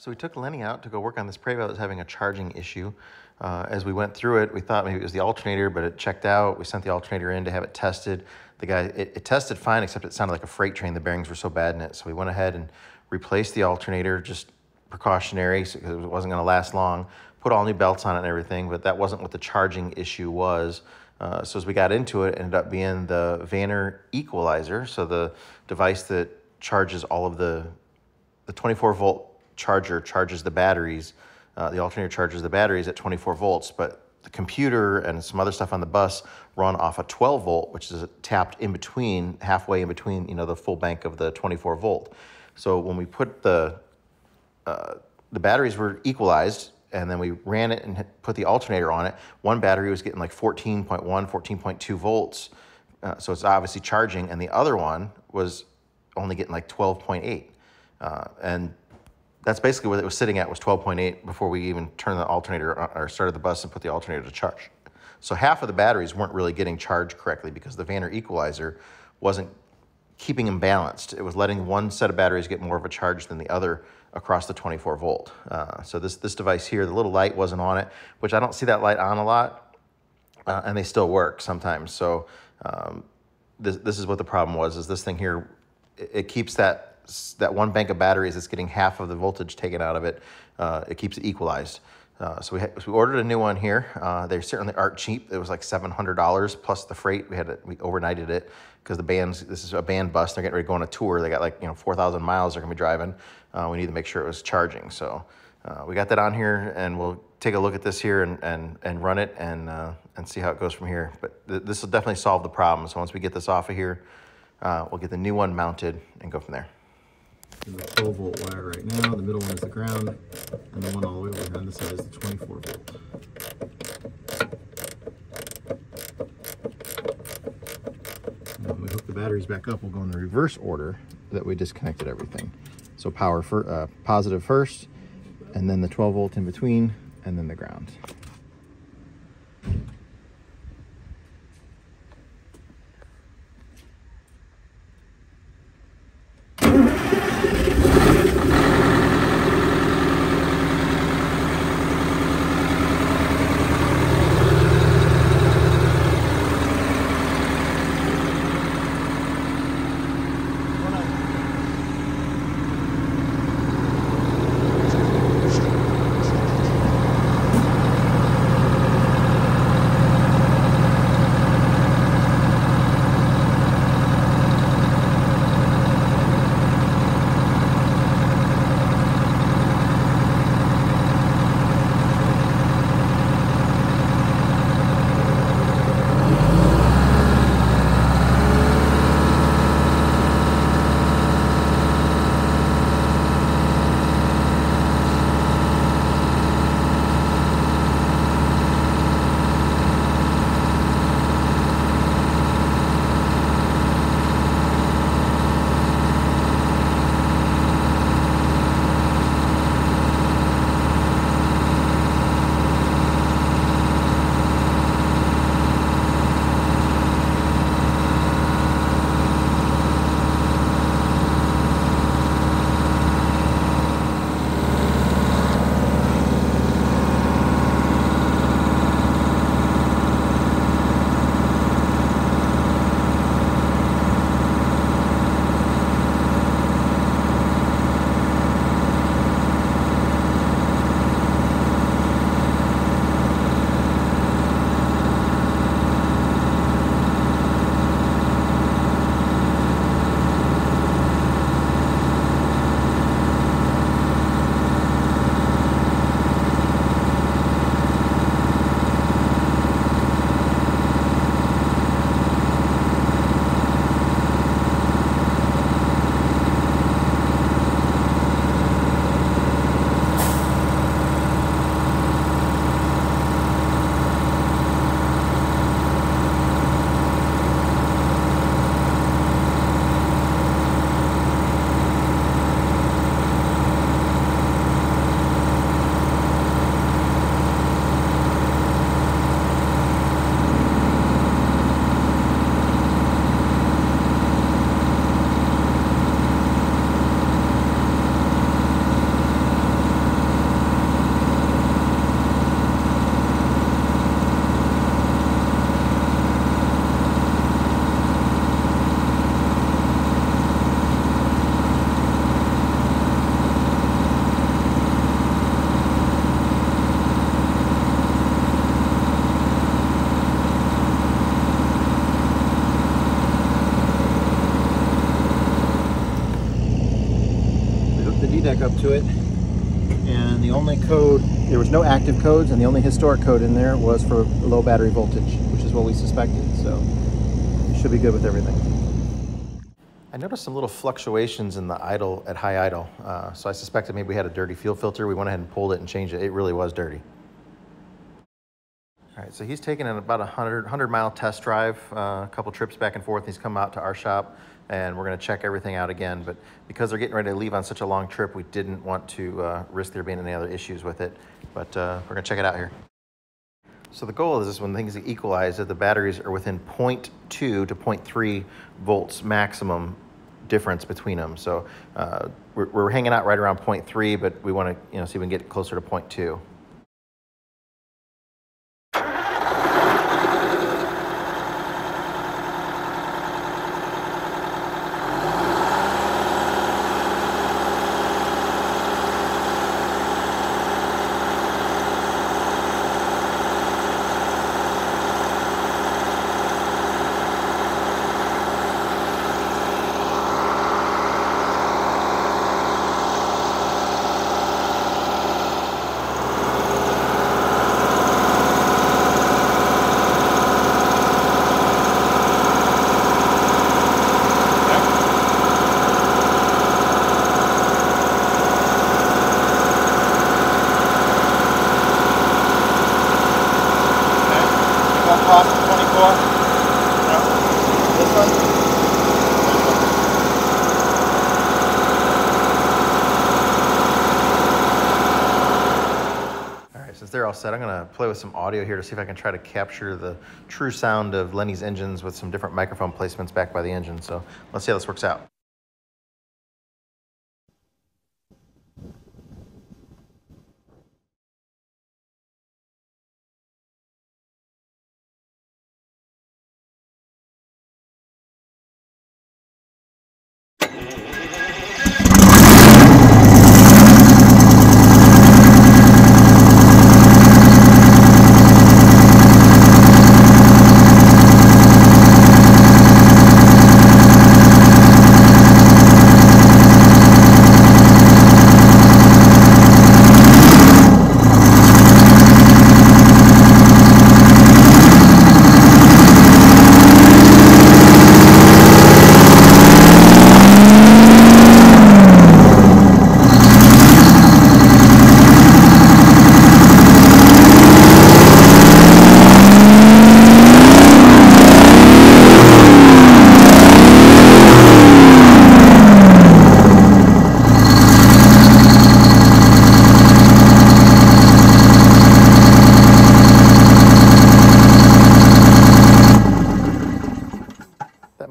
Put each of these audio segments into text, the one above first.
So we took Lenny out to go work on this Prevost that was having a charging issue. Uh, as we went through it, we thought maybe it was the alternator, but it checked out. We sent the alternator in to have it tested. The guy, it, it tested fine, except it sounded like a freight train. The bearings were so bad in it. So we went ahead and replaced the alternator, just precautionary, because it wasn't going to last long. Put all new belts on it and everything, but that wasn't what the charging issue was. Uh, so as we got into it, it ended up being the Vanner equalizer, so the device that charges all of the the 24 volt charger charges the batteries. Uh, the alternator charges the batteries at 24 volts, but the computer and some other stuff on the bus run off a 12 volt, which is tapped in between, halfway in between, you know, the full bank of the 24 volt. So when we put the uh, the batteries were equalized, and then we ran it and put the alternator on it. One battery was getting like 14.1, 14.2 volts, uh, so it's obviously charging, and the other one was only getting like 12.8, uh, and that's basically what it was sitting at was 12.8 before we even turned the alternator uh, or started the bus and put the alternator to charge. So half of the batteries weren't really getting charged correctly because the Vanner equalizer wasn't keeping them balanced. It was letting one set of batteries get more of a charge than the other across the 24 volt. Uh, so this, this device here, the little light wasn't on it, which I don't see that light on a lot, uh, and they still work sometimes. So um, this, this is what the problem was, is this thing here, it, it keeps that that one bank of batteries that's getting half of the voltage taken out of it, uh, it keeps it equalized. Uh, so, we so we ordered a new one here. Uh, they certainly aren't cheap. It was like $700 plus the freight. We had to, we overnighted it because the band's, this is a band bus. They're getting ready to go on a tour. They got like, you know, 4,000 miles they're gonna be driving. Uh, we need to make sure it was charging. So uh, we got that on here and we'll take a look at this here and, and, and run it and, uh, and see how it goes from here. But th this will definitely solve the problem. So once we get this off of here, we'll get the new one mounted and go from there the 12 volt wire right now. The middle one is the ground, and the one all the way over here on this side is the 24 volt. When we hook the batteries back up, we'll go in the reverse order that we disconnected everything. So power for, uh, positive first, and then the 12 volt in between, and then the ground. Code, there was no active codes, and the only historic code in there was for low battery voltage, which is what we suspected, so should be good with everything. I noticed some little fluctuations in the idle at high idle, uh, so I suspected maybe we had a dirty fuel filter. We went ahead and pulled it and changed it. It really was dirty. All right, so he's taken about a 100, 100 mile test drive, uh, a couple trips back and forth. He's come out to our shop and we're gonna check everything out again. But because they're getting ready to leave on such a long trip, we didn't want to uh, risk there being any other issues with it. But uh, we're gonna check it out here. So the goal is when things equalize that the batteries are within 0.2 to 0.3 volts maximum difference between them. So uh, we're, we're, hanging out right around 0.3, but we want to you know see if we can get closer to 0.2. they're all I'm gonna play with some audio here to see if I can try to capture the true sound of Lenny's engines with some different microphone placements back by the engine. So let's see how this works out.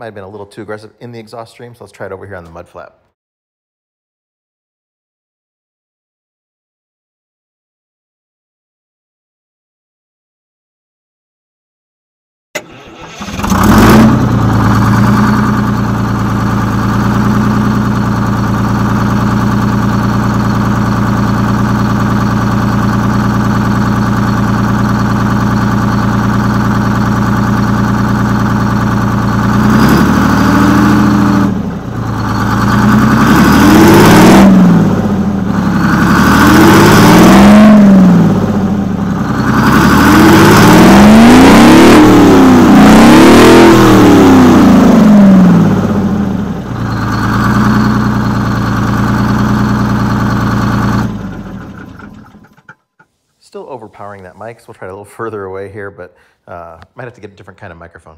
Might have been a little too aggressive in the exhaust stream, so let's try it over here on the mud flap. Overpowering that mic, so we'll try it a little further away here, but uh, might have to get a different kind of microphone.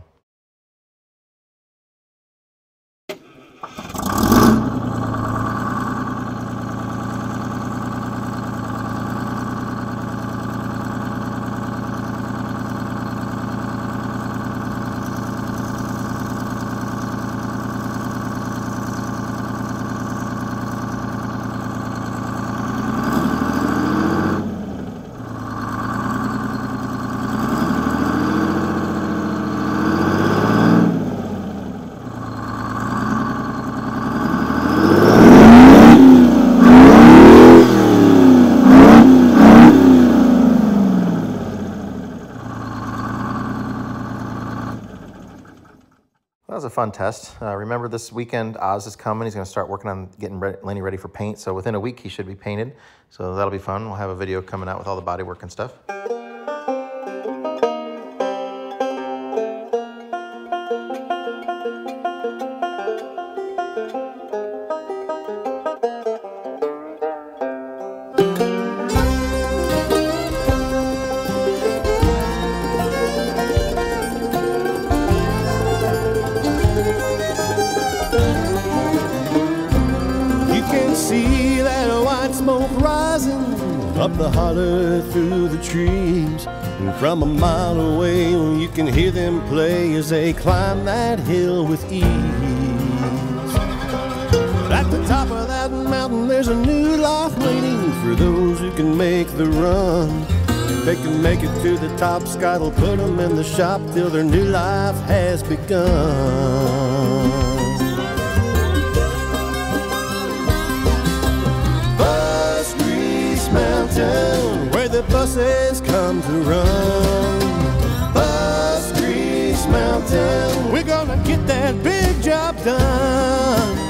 Fun test. Uh, remember this weekend, Oz is coming. He's going to start working on getting re- Lenny ready for paint. So within a week, he should be painted. So that'll be fun. We'll have a video coming out with all the bodywork and stuff. The holler through the trees. And from a mile away, you can hear them play as they climb that hill with ease. At the top of that mountain, there's a new life waiting for those who can make the run. They can make it to the top, Scott will put them in the shop till their new life has begun. buses come to run. Bus Grease Mountain, we're gonna get that big job done.